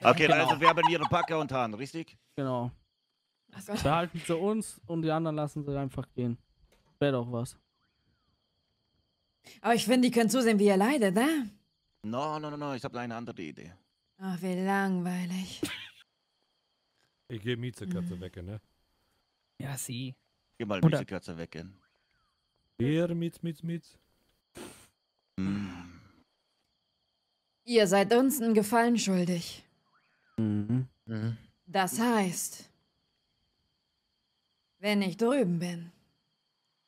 Okay, Genau. also wir haben ihre Packer und Hahn, richtig? Genau. Gott. Behalten sie uns und die anderen lassen sie einfach gehen. Wäre doch was. Aber ich finde, die können zusehen, wie ihr leidet, ne? No, no, no, no, ich habe eine andere Idee. Ach, wie langweilig. Ich gehe Miezekatze weg, ne? Ja, sie. Geh mal Oder- diese Katze wecken. Hier, Mietz, Mietz, Mietz. Mm. Ihr seid uns einen Gefallen schuldig. Mhm. Mhm. Das heißt, wenn ich drüben bin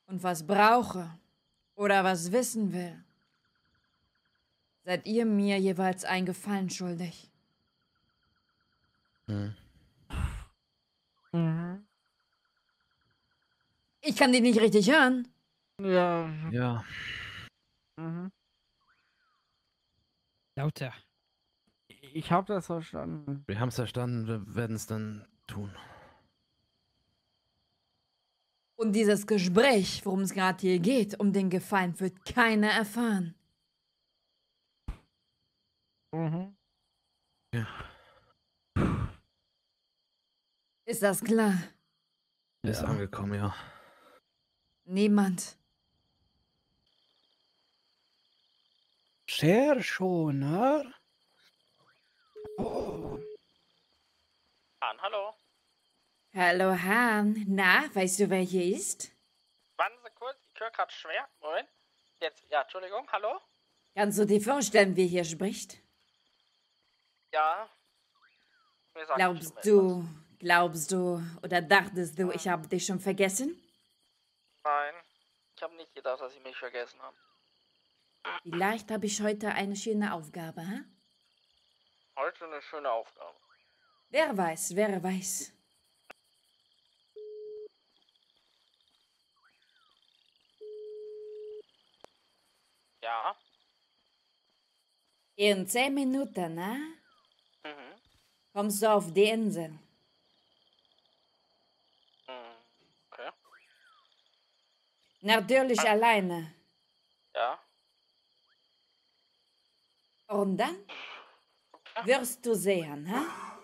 und was brauche oder was wissen will, seid ihr mir jeweils einen Gefallen schuldig. Mhm. Mhm. Ich kann die nicht richtig hören. Ja. Ja. Mhm. Lauter. Ich habe das verstanden. Wir haben es verstanden, wir werden es dann tun. Und dieses Gespräch, worum es gerade hier geht, um den Gefallen, wird keiner erfahren. Mhm. Ist das klar? Ist Ja. angekommen, ja. Niemand. Sehr schön, ne? Hahn, hallo. Hallo Hahn. Na, weißt du, wer hier ist? Warten Sie kurz, ich höre gerade schwer. Moment. Jetzt, ja, Entschuldigung, hallo? Kannst du dir vorstellen, wer hier spricht? Ja. Glaubst du, glaubst du oder dachtest du, ich habe dich schon vergessen? Nein. Ich habe nicht gedacht, dass Sie mich vergessen haben. Vielleicht habe ich heute eine schöne Aufgabe, hä? Heute eine schöne Aufgabe. Wer weiß, wer weiß. Ja. In zehn Minuten, ne? Mhm. Kommst du auf die Insel. Mhm. Okay. Natürlich alleine. Ja. Und dann wirst du sehen, hä?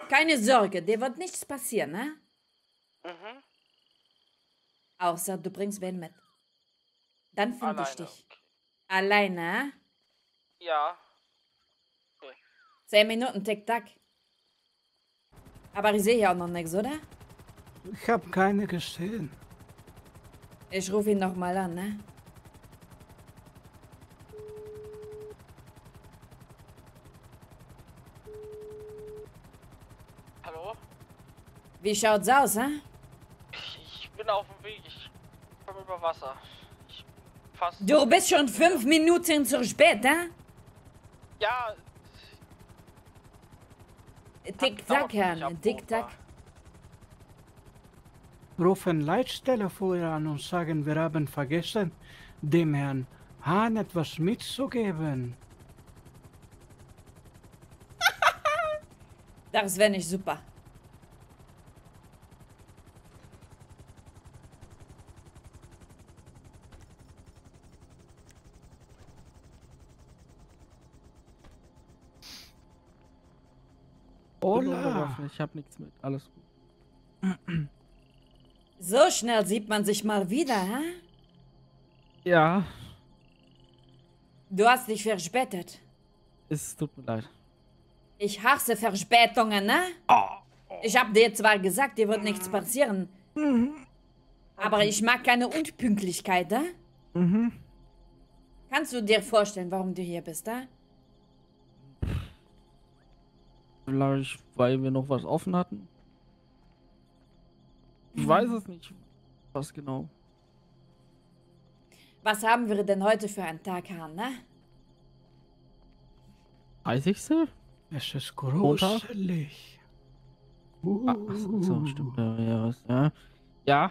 Keine Sorge, dir wird nichts passieren, hä? Mhm. Außer du bringst wen mit. Dann finde ich dich. Alleine? Ja. Zehn Minuten Tick-Tack. Aber ich sehe ja auch noch nichts, oder? Ich habe keine gesehen. Ich rufe ihn noch mal an, ne? Hallo? Wie schaut's aus, hä? Ich, ich bin auf dem Weg. Ich komme über Wasser. Fast. Du bist schon fünf Minuten zu spät, hä? Ja. Tick-Tack, Herrn, Tick-Tack. Rufen Leittelefon an und sagen, wir haben vergessen, dem Herrn Hahn etwas mitzugeben. Das wäre nicht super. Unbewaffnet, Ich habe nichts mit. Alles gut. So schnell sieht man sich mal wieder, hä? Ja, Du hast dich verspätet. es tut mir leid. Ich hasse Verspätungen, ne? Ich hab dir zwar gesagt, dir wird nichts passieren. Aber ich mag keine Unpünktlichkeit, ne? Mhm. Kannst du dir vorstellen, warum du hier bist, da? Vielleicht, weil wir noch was offen hatten. Ich weiß es nicht. Was genau. Was haben wir denn heute für einen Tag, Hahn, ne? 30. Es ist gruselig. Ah, so, so, stimmt. Ja, ja, was, ja. ja,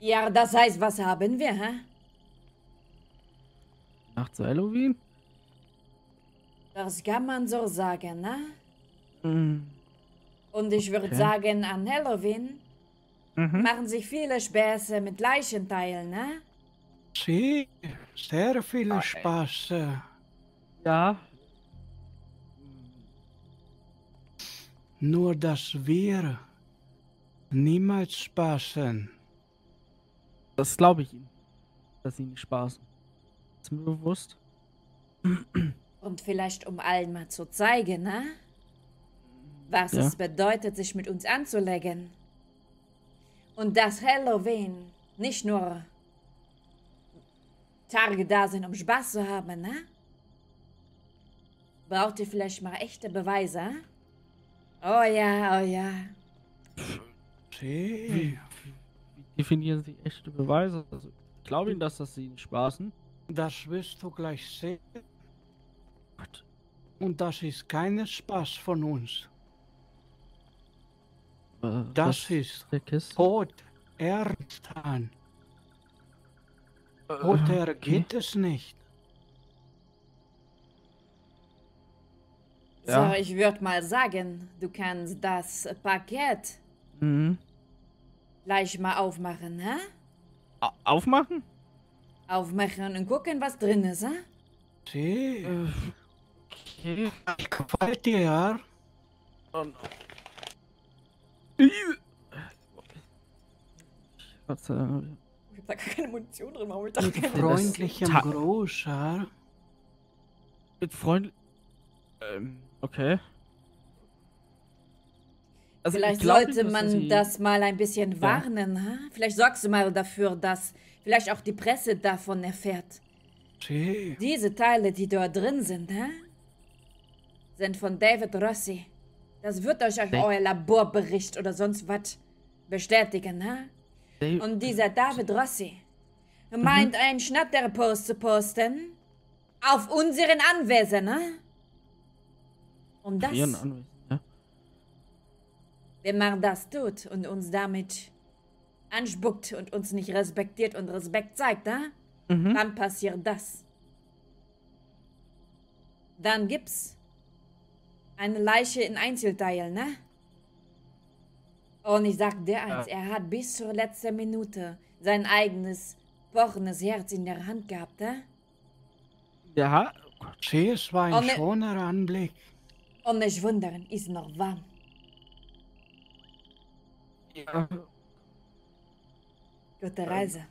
Ja, das heißt, was haben wir, hä? Nacht zu Halloween. Das kann man so sagen, ne? Mhm. Und ich würde Okay. sagen, an Halloween Mhm. machen sich viele Späße mit Leichenteilen, ne? Sie, sehr viele Ah, ey. Spaß. äh, Ja. Nur, dass wir niemals spaßen. Das glaube ich Ihnen. Dass Sie nicht spaßen. Ist mir bewusst. Und vielleicht um allen mal zu zeigen, ne? Was Ja. es bedeutet, sich mit uns anzulegen. Und dass Halloween nicht nur Tage da sind, um Spaß zu haben, ne? Braucht ihr vielleicht mal echte Beweise? Oh ja, oh ja. Sie, Wie definieren Sie echte Beweise? Also, ich glaube Ihnen, dass das Sie nicht spaßen. das wirst du gleich sehen. Und das ist kein Spaß von uns. Äh, Das ist. Tod, Ernst an. Äh, Oder okay. geht es nicht? Ja. So, ich würde mal sagen, du kannst das Paket Mhm. gleich mal aufmachen, hä? Au- Aufmachen? Aufmachen und gucken, was drin ist, hä? Sie, Äh, okay. gefällt dir, ja? Gott sei Dank. Ich hab da gar keine Munition drin, warum ich da Mit freundlichem Gruß, ja? Mit Freund. Ähm, okay. Also, ich Vielleicht sollte nicht, man Sie- das mal ein bisschen Ja. warnen, hä? Vielleicht sorgst du mal dafür, dass vielleicht auch die Presse davon erfährt. Sie, Diese Teile, die dort drin sind, hä? Sind von David Rossi. Das wird euch auch euer Laborbericht oder sonst was bestätigen? Dave- Und dieser David Rossi meint, Mhm. einen Schnatterpost zu posten auf unseren Anwesen, ne? Und das, Ihren Anwesen, ja? wenn man das tut und uns damit anspuckt und uns nicht respektiert und Respekt zeigt, ne? Mhm. Dann passiert das. Dann gibt's eine Leiche in Einzelteilen, ne? Und ich sag dir eins, er hat bis zur letzten Minute sein eigenes, pochendes Herz in der Hand gehabt, ne? Ja, sie, es war Oh, ein ne- schöner Anblick. Und nicht wundern, ist noch warm. ja. Gute Reise.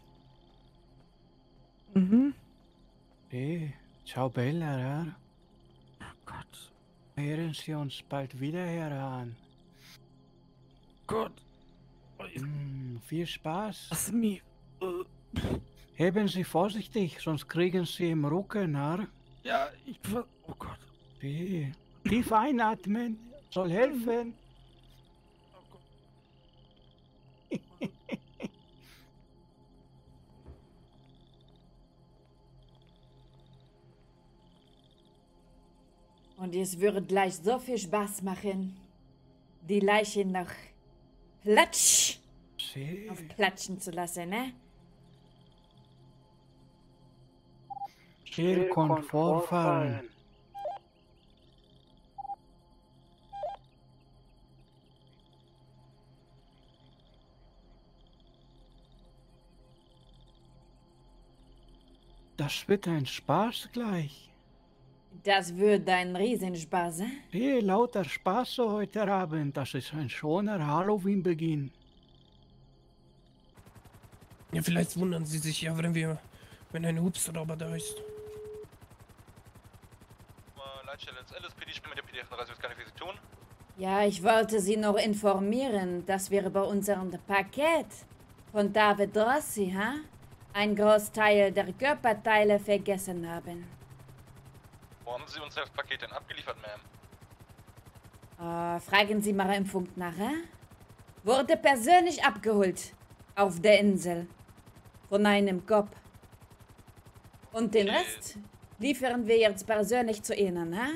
Mhm. Sie, ciao Bella, ja? Gott. Hören Sie uns bald wieder heran. Gott. Hm, viel Spaß. Was mir. Äh, Heben Sie vorsichtig, sonst kriegen Sie im Rücken, ja? ja, ich. Oh Gott. Sie, tief einatmen, soll helfen. Und es würde gleich so viel Spaß machen, die Leiche noch platsch Sie, auf platschen zu lassen, ne? hier kann vorfallen. Das wird ein Spaß gleich. Das würde ein Riesenspaß, ne? Hey, lauter Spaß so heute Abend. Das ist ein schöner Halloween-Beginn. Ja, vielleicht wundern Sie sich ja, wenn wir, wenn ein Hubschrauber da ist. Leitstelle ins LSPD, ich bin mit der PD 38, was kann ich für Sie tun? Ja, ich wollte Sie noch informieren, dass wir bei unserem Paket von David Rossi, ha? ein Großteil der Körperteile vergessen haben. Wo haben Sie uns das Paket denn abgeliefert, Ma'am? Äh, fragen Sie mal im Funk nach, hä? Wurde persönlich abgeholt auf der Insel von einem Cop. Und den Okay. Rest liefern wir jetzt persönlich zu Ihnen, hä?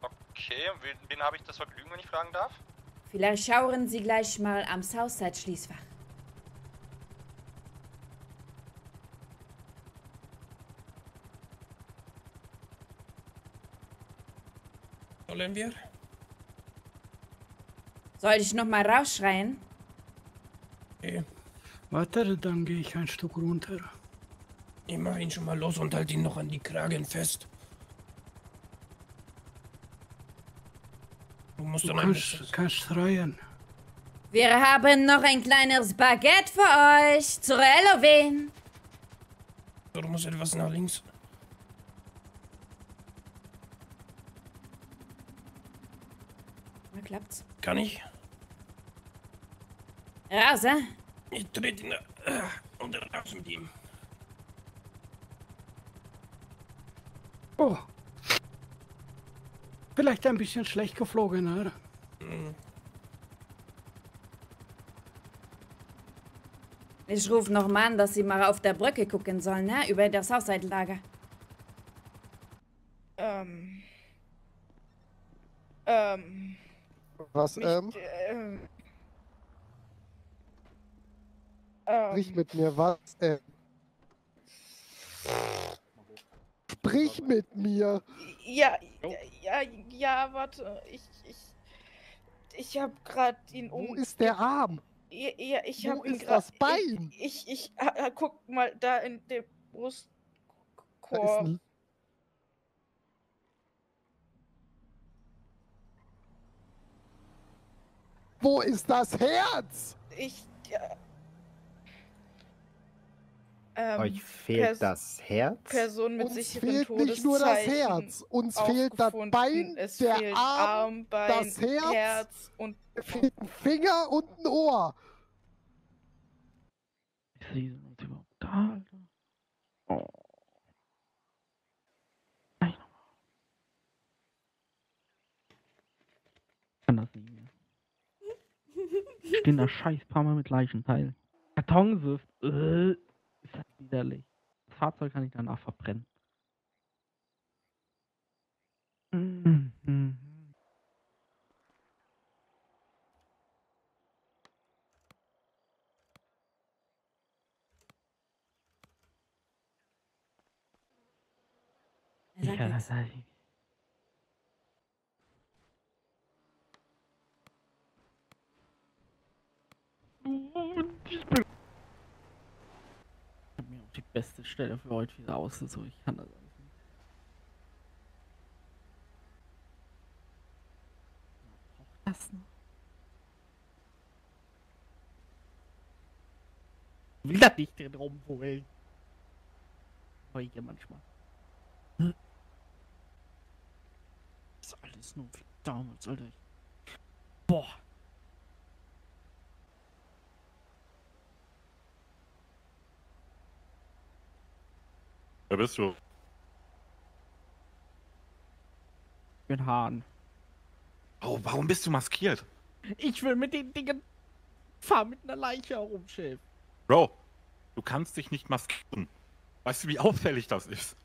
Okay, und wen, wen habe ich das Vergnügen, wenn ich fragen darf? Vielleicht schauen Sie gleich mal am Southside-Schließfach. Sollen wir? Soll ich noch mal rausschreien? Okay. Warte, dann gehe ich ein Stück runter. Ich mach ihn schon mal los und halt ihn noch an die Kragen fest. Du musst Du kannst, kannst reuen. Wir haben noch ein kleines Baguette für euch zur Halloween. Du musst etwas nach links. Klappt's. Kann ich? Raus, hä? Ich trete ihn äh, und raus mit ihm. Oh. Vielleicht ein bisschen schlecht geflogen, oder? Ich rufe noch mal an, dass sie mal auf der Brücke gucken sollen, ne? Über das Hausseitenlager. Ähm. Ähm. Was, Nicht, ähm? ähm. Ähm. Sprich mit mir, was, ähm? Sprich mit mir! Ja, ja, ja, warte. Ich, ich, ich hab grad ihn um. Wo ist der Arm? Ja, ja ich Wo hab ihn ist grad. das Bein? Ich, ich, ich guck mal da in dem Da ist Brustkorb. Wo ist das Herz? Ich. Ja. Ähm, Euch fehlt Pers- das Herz? Person mit Uns sicheren fehlt nicht nur das Herz, uns fehlt das. Bein, es der fehlt Arm, Arm, Bein, das Herz. Herz und Mir fehlt ein Finger und ein Ohr. Ist sie uns überhaupt da? Oh. Nein. Ich kann das nicht. Ich steh da scheiß paar Mal mit gleichen Teilen. Äh, ist das widerlich. Das Fahrzeug kann ich danach verbrennen. Mhm. Er sagt Ja, das heißt, ich hab mir auch die beste Stelle für heute wieder ausgesucht. Ich kann das alles nicht. Braucht das noch? Ich will das nicht drin rumholen. Heuige manchmal. Das ist alles nur für damals, Alter. Boah. Wer bist du? Ich bin Hahn. Oh, warum bist du maskiert? Ich will mit den Dingen. Fahr mit einer Leiche herum, Chef. Bro, du kannst dich nicht maskieren. Weißt du, wie auffällig das ist?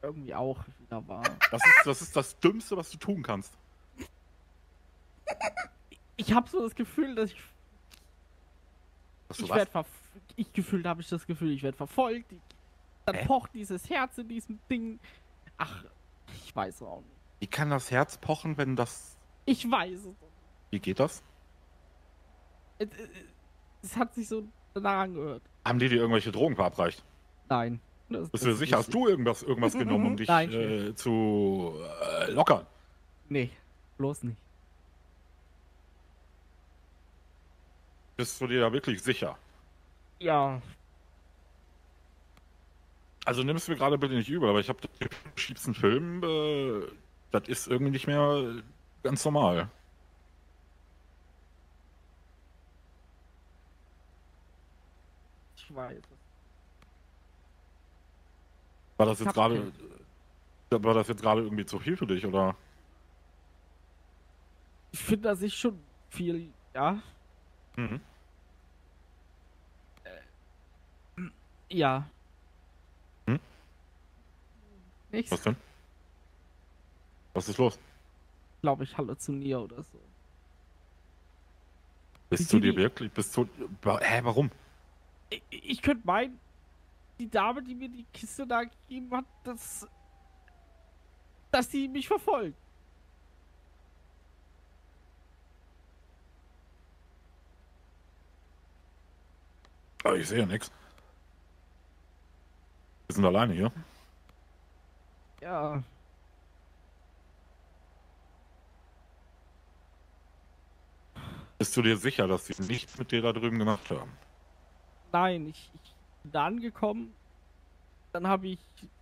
Irgendwie auch wieder wahr. Das ist das, ist das Dümmste, was du tun kannst. Ich habe so das Gefühl, dass ich. Dass Ich werde verf Ich gefühlt habe ich das Gefühl, ich werde verfolgt. Ich, dann Hä? pocht dieses Herz in diesem Ding. Ach, ich weiß auch nicht. Wie kann das Herz pochen, wenn das. Ich weiß es. Wie geht das? Es, es, es hat sich so danach angehört. Haben die dir irgendwelche Drogen verabreicht? Nein. Das, Bist du sicher? Hast du irgendwas, irgendwas genommen, um dich äh, zu äh, lockern? Nee, bloß nicht. Bist du dir da wirklich sicher? Ja. Also nimmst du mir gerade bitte nicht übel, aber ich habe schiebst einen Film, äh, das ist irgendwie nicht mehr ganz normal. Ich weiß es. War das jetzt gerade. War das jetzt gerade irgendwie zu viel für dich, oder? Ich finde, dass ich schon viel. Ja. Mhm. Ja. Nichts. Was denn? Was ist los? glaube ich, halluziniere oder so. Bist Die- du dir wirklich. Bist du. Hä, warum? Ich, ich könnte meinen, die Dame, die mir die Kiste da gegeben hat, dass. dass sie mich verfolgt. Ah, ich sehe ja nichts. Wir sind alleine hier. Ja. Bist du dir sicher, dass sie nicht mit dir da drüben gemacht haben? Nein, ich, ich bin da angekommen. Dann habe ich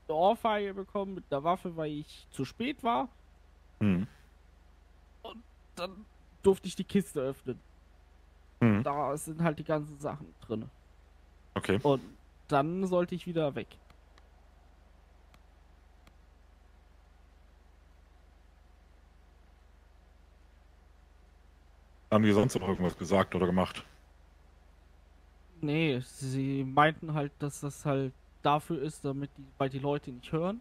eine Ohrfeige bekommen mit der Waffe, weil ich zu spät war. Hm. Dann durfte ich die Kiste öffnen. Hm. Da sind halt die ganzen Sachen drin. Okay. Und dann sollte ich wieder weg. Haben die sonst noch irgendwas gesagt oder gemacht? Nee, sie meinten halt, dass das halt dafür ist, damit die, weil die Leute nicht hören.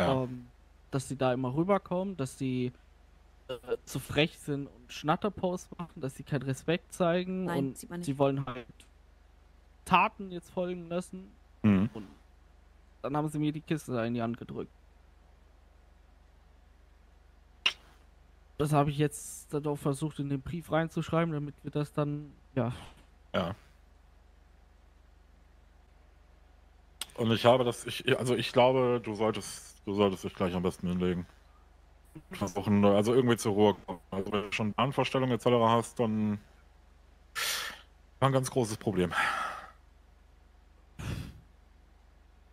Ja. Ähm, dass sie da immer rüberkommen, dass sie äh, zu frech sind und Schnatterpost machen, dass sie keinen Respekt zeigen Nein, und sieht man nicht. sie wollen halt Taten jetzt folgen lassen. Hm. Und dann haben sie mir die Kiste da in die Hand gedrückt. Das habe ich jetzt dann auch versucht in den Brief reinzuschreiben, damit wir das dann, ja, Ja. Und ich habe das, ich, also ich glaube, du solltest, du solltest dich gleich am besten hinlegen. Versuchen, also irgendwie zur Ruhe kommen. Also wenn du schon Bahnvorstellungen etc. hast, dann war ein ganz großes Problem.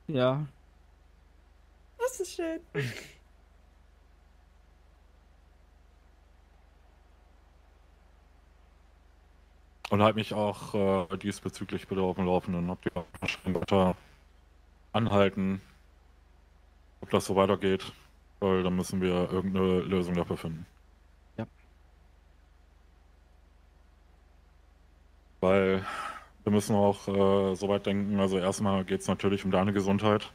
ja, Das ist schön. Und halt mich auch äh, diesbezüglich bitte auf dem Laufenden, ob die wahrscheinlich weiter anhalten, ob das so weitergeht, weil dann müssen wir irgendeine Lösung dafür finden. Ja. Weil wir müssen auch äh, so weit denken, also erstmal geht es natürlich um deine Gesundheit.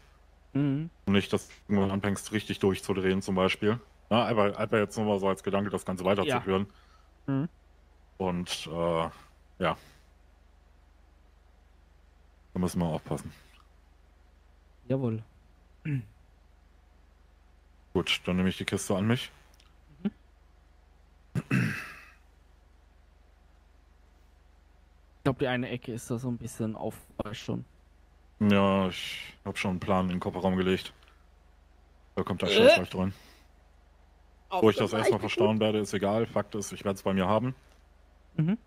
mhm. Und nicht, dass du irgendwann anfängst, richtig durchzudrehen, zum Beispiel. Na, aber, aber jetzt nur mal so als Gedanke, das Ganze weiterzuführen. Mhm. Und äh, ja. Da müssen wir aufpassen. jawohl. Gut, dann nehme ich die Kiste an mich. Ich glaube, die eine Ecke ist da so ein bisschen auf schon. Ja, ich habe schon einen Plan in den Kofferraum gelegt. Da kommt das Äh. Gleich drin. Auf Wo ich das erstmal verstauen werde, ist egal. Fakt ist, ich werde es bei mir haben. Mhm.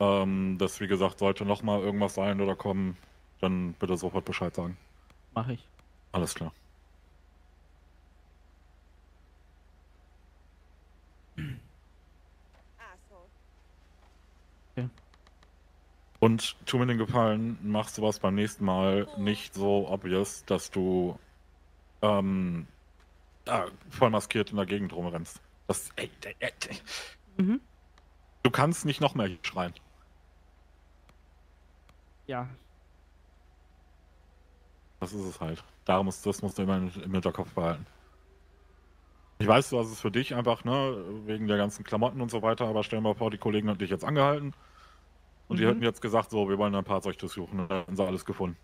Ähm, das, wie gesagt, sollte nochmal irgendwas sein oder kommen, dann bitte sofort Bescheid sagen. Mache ich. Alles klar. So. Und tu mir den Gefallen, mach sowas beim nächsten Mal nicht so obvious, dass du ähm, da voll maskiert in der Gegend rumrennst. Das, ey, ey, ey. Mhm. Du kannst nicht noch mehr hier schreien. Ja, Das ist es halt. Da musst, das musst du immer im im Hinterkopf behalten. Ich weiß, du hast es für dich einfach, ne, wegen der ganzen Klamotten und so weiter, aber stell dir mal vor, die Kollegen hätten dich jetzt angehalten und die Mhm. hätten jetzt gesagt, so, wir wollen ein Fahrzeug durchsuchen und dann hätten sie alles gefunden.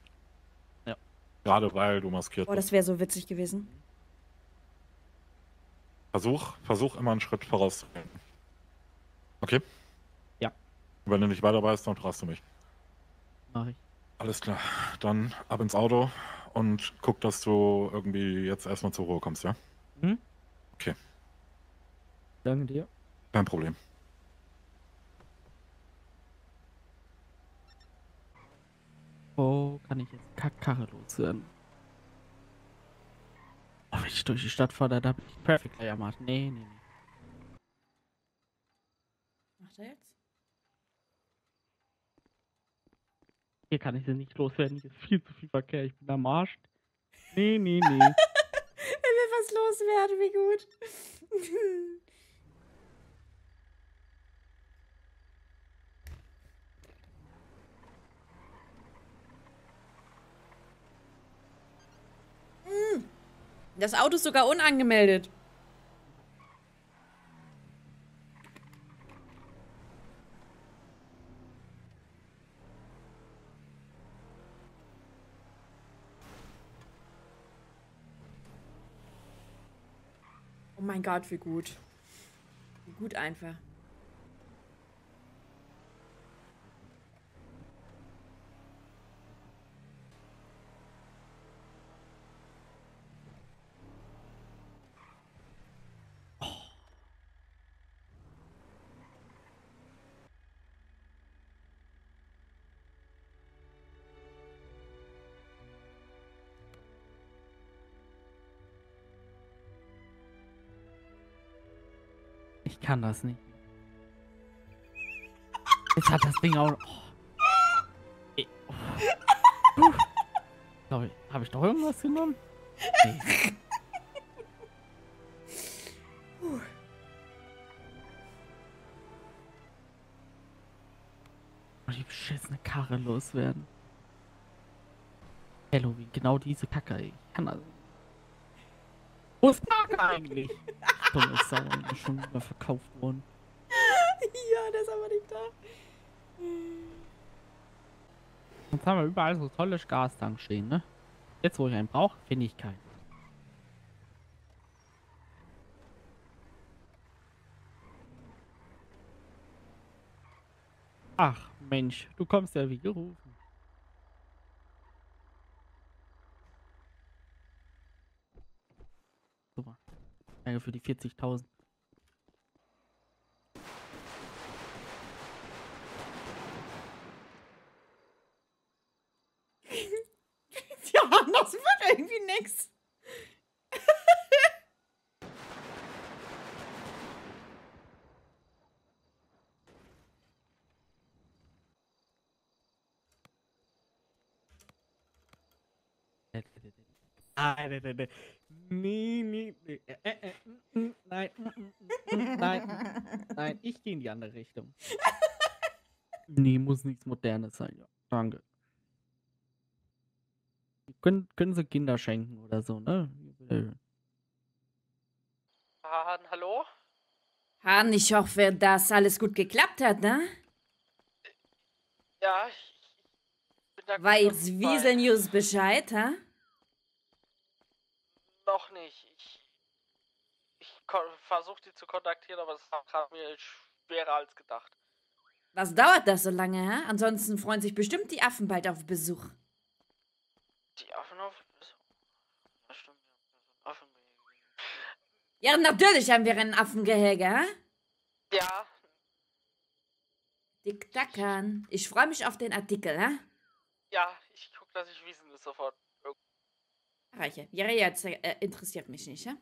Ja. Gerade weil du maskiert Oh, bist. das wäre so witzig gewesen. Versuch, versuch immer einen Schritt vorauszudenken. Okay? Ja. Wenn du nicht weiter weißt, dann fragst du mich. Mache ich. Alles klar. Dann ab ins Auto und guck, dass du irgendwie jetzt erstmal zur Ruhe kommst, ja? Danke dir. Kein Problem. Wo kann ich jetzt Kackkarre loswerden? Oh, wenn ich durch die Stadt fahre, da bin ich perfekt gemacht. Nee, nee, nee. Macht er jetzt? Hier kann ich sie nicht loswerden. Hier ist viel zu viel Verkehr. Ich bin am Arsch. Nee, nee, nee. Er will was loswerden, wie gut. Mm. Das Auto ist sogar unangemeldet. Oh mein Gott, wie gut. Wie gut einfach. Kann das nicht. Jetzt hat das Ding auch. Oh. Eh, oh. Puh. Glaub ich, habe ich doch irgendwas genommen? Nee. Oh, die beschissene Karre loswerden. Halloween, genau diese Kacke, ey. Ich kann also. Wo ist Parker eigentlich? Sau, ist schon wieder verkauft worden. ja, der ist aber nicht da. Jetzt haben wir überall so tolle Gastanks stehen, ne? Jetzt, wo ich einen brauche, finde ich keinen. Ach, Mensch, du kommst ja wie gerufen. Super. Danke für die 40.000. Ja, das wird irgendwie nix. Nein, nein, nein, nein. Nee, nee, nee. Äh, nein, nein, mm, nein, ich gehe in die andere Richtung. nee, muss nichts Modernes sein, ja. Danke. Können, können Sie Kinder schenken oder so, ne? Hahn, hallo? Han, ich hoffe, dass alles gut geklappt hat, ne? Ja, ich bin da Weiß gut Wiesel News Bescheid, ha? Noch nicht. Ich, ich versuche die zu kontaktieren, aber das hat mir schwerer als gedacht. Was dauert das so lange, ha? Ansonsten freuen sich bestimmt die Affen bald auf Besuch. Die Affen auf. Das stimmt, ja. Natürlich haben wir ein Affengehege, ha? Ja, Dick Dackern. Ich freue mich auf den Artikel, ha? ja, ich guck, dass ich Wiesen das sofort. Reiche. Ja, jetzt äh, interessiert mich nicht, ja?